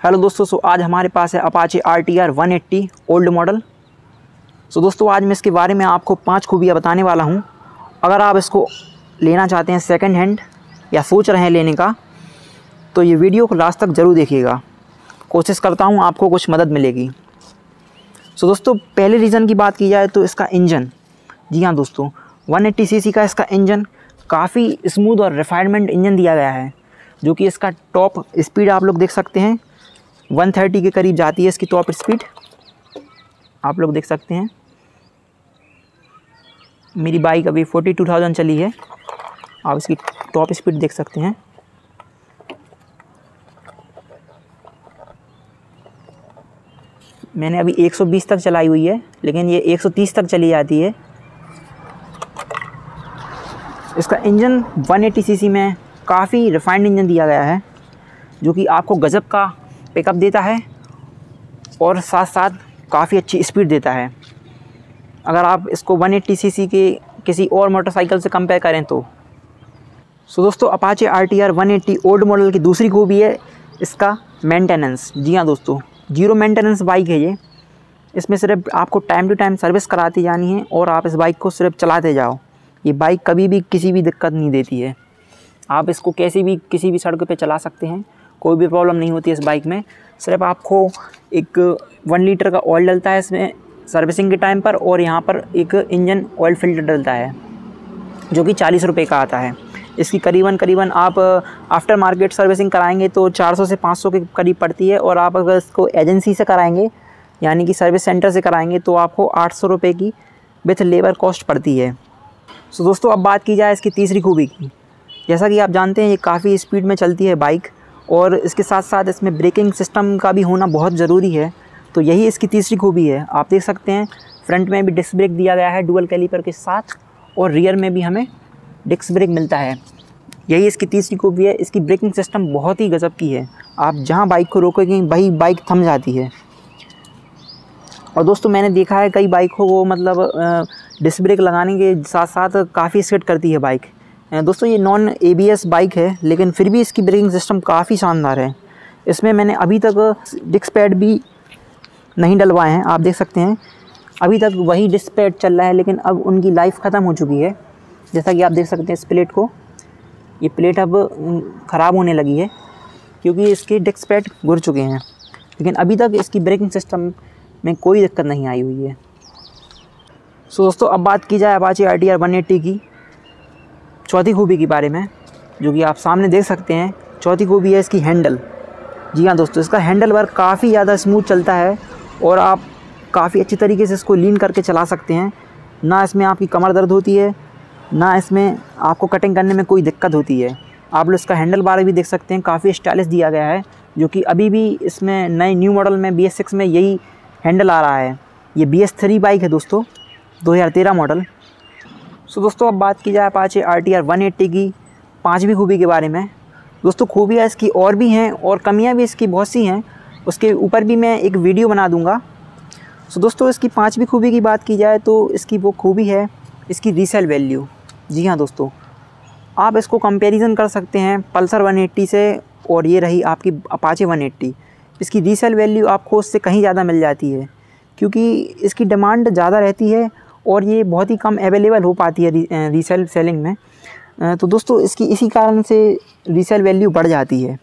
Hello दोस्तों, सो आज हमारे पास है Apache R T R one eighty old model. So दोस्तों, आज मैं इसके बारे में आपको पाँच खूबियाँ बताने वाला हूँ। अगर आप इसको लेना चाहते हैं सेकंड हैंड या सोच रहे हैं लेने का तो ये वीडियो को लास्ट तक ज़रूर देखिएगा। कोशिश करता हूँ आपको कुछ मदद मिलेगी। सो दोस्तों, पहले रीज़न की बात की जाए तो इसका इंजन। जी हाँ दोस्तों 180 सीसी का इसका इंजन काफ़ी स्मूथ और रिफाइनमेंट इंजन दिया गया है, जो कि इसका टॉप स्पीड आप लोग देख सकते हैं। 130 के करीब जाती है इसकी टॉप स्पीड आप लोग देख सकते हैं। मेरी बाइक अभी 42,000 चली है। आप इसकी टॉप स्पीड देख सकते हैं। मैंने अभी 120 तक चलाई हुई है लेकिन ये 130 तक चली जाती है। इसका इंजन 180 सीसी में काफ़ी रिफाइंड इंजन दिया गया है जो कि आपको गज़ब का पिकअप देता है और साथ साथ काफ़ी अच्छी स्पीड देता है। अगर आप इसको 180 सीसी के किसी और मोटरसाइकिल से कंपेयर करें तो। सो दोस्तों Apache R T R one eighty old model की दूसरी खूबी है, इसका मेंटेनेंस जी हाँ दोस्तों ज़ीरो मेंटेनेंस बाइक है ये। इसमें सिर्फ़ आपको टाइम टू टाइम सर्विस कराती जानी है और आप इस बाइक को सिर्फ़ चलाते जाओ। ये बाइक कभी भी किसी भी दिक्कत नहीं देती है। आप इसको कैसी भी किसी भी सड़क पे चला सकते हैं। कोई भी प्रॉब्लम नहीं होती है इस बाइक में। सिर्फ़ आपको एक वन लीटर का ऑयल डलता है इसमें सर्विसिंग के टाइम पर और यहाँ पर एक इंजन ऑयल फ़िल्टर डलता है, जो कि चालीस रुपये का आता है। इसकी करीबन करीबन आप आफ्टर मार्केट सर्विसिंग कराएँगे तो 400 से 500 के करीब पड़ती है और आप अगर इसको एजेंसी से कराएँगे, यानी कि सर्विस सेंटर से कराएँगे तो आपको आठ सौ रुपये की विथ लेबर कॉस्ट पड़ती है। सो दोस्तों, अब बात की जाए इसकी तीसरी खूबी की। जैसा कि आप जानते हैं, ये काफ़ी स्पीड में चलती है बाइक और इसके साथ साथ इसमें ब्रेकिंग सिस्टम का भी होना बहुत ज़रूरी है। तो यही इसकी तीसरी खूबी है। आप देख सकते हैं, फ्रंट में भी डिस्क ब्रेक दिया गया है डुअल कैलीपर के साथ और रियर में भी हमें डिस्क ब्रेक मिलता है। यही इसकी तीसरी खूबी है। इसकी ब्रेकिंग सिस्टम बहुत ही गज़ब की है। आप जहाँ बाइक को रोकेंगे, वही बाइक थम जाती है। और दोस्तों, मैंने देखा है कई बाइकों को मतलब डिस्क ब्रेक लगाने के साथ साथ काफ़ी स्किट करती है बाइक। दोस्तों, ये नॉन एबीएस बाइक है, लेकिन फिर भी इसकी ब्रेकिंग सिस्टम काफ़ी शानदार है। इसमें मैंने अभी तक डिस्क पैड भी नहीं डलवाए हैं, आप देख सकते हैं। अभी तक वही डिस्क पैड चल रहा है, लेकिन अब उनकी लाइफ ख़त्म हो चुकी है। जैसा कि आप देख सकते हैं इस प्लेट को। ये प्लेट अब ख़राब होने लगी है, क्योंकि इसके डिस्क पैड घुर चुके हैं। लेकिन अभी तक इसकी ब्रेकिंग सिस्टम में कोई दिक्कत नहीं आई हुई है। सो दोस्तों, अब बात की जाए Apache R T R one eighty की। चौथी खूबी के बारे में, जो कि आप सामने देख सकते हैं। चौथी खूबी है इसकी हैंडल। जी हाँ दोस्तों, इसका हैंडल वर्क काफ़ी ज़्यादा स्मूथ चलता है और आप काफ़ी अच्छी तरीके से इसको लीन करके चला सकते हैं। ना इसमें आपकी कमर दर्द होती है, ना इसमें आपको कटिंग करने में कोई दिक्कत होती है। आप लोग इसका हैंडल बार भी देख सकते हैं। काफ़ी स्टाइलिश दिया गया है, जो कि अभी भी इसमें नए न्यू मॉडल में बी में यही हैंडल आ रहा है। ये बी एस थ्री बाइक है दोस्तों 2013 मॉडल। सो दोस्तों, अब बात की जाए Apache R T R one eighty की पाँचवीं खूबी के बारे में। दोस्तों, खूबियाँ इसकी और भी हैं और कमियाँ भी इसकी बहुत सी हैं। उसके ऊपर भी मैं एक वीडियो बना दूँगा। सो दोस्तों, इसकी पाँचवीं खूबी की बात की जाए तो इसकी वो खूबी है इसकी रीसेल वैल्यू जी हाँ दोस्तों। आप इसको कंपैरिजन कर सकते हैं पल्सर 180 से और ये रही आपकी अपाचे 180 इसकी रीसेल वैल्यू आपको उससे कहीं ज़्यादा मिल जाती है, क्योंकि इसकी डिमांड ज़्यादा रहती है और ये बहुत ही कम अवेलेबल हो पाती है रीसेल सेलिंग में। तो दोस्तों, इसकी, इसी कारण से रीसेल वैल्यू बढ़ जाती है।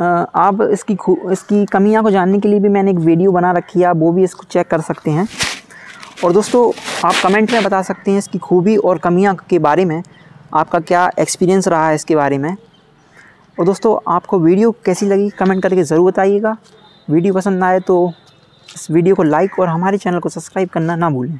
आप इसकी इसकी कमियाँ को जानने के लिए भी मैंने एक वीडियो बना रखी है, आप वो भी इसको चेक कर सकते हैं। और दोस्तों, आप कमेंट में बता सकते हैं इसकी खूबी और कमियाँ के बारे में, आपका क्या एक्सपीरियंस रहा है इसके बारे में। और दोस्तों, आपको वीडियो कैसी लगी कमेंट करके ज़रूर बताइएगा। वीडियो पसंद आए तो इस वीडियो को लाइक और हमारे चैनल को सब्सक्राइब करना ना भूलें।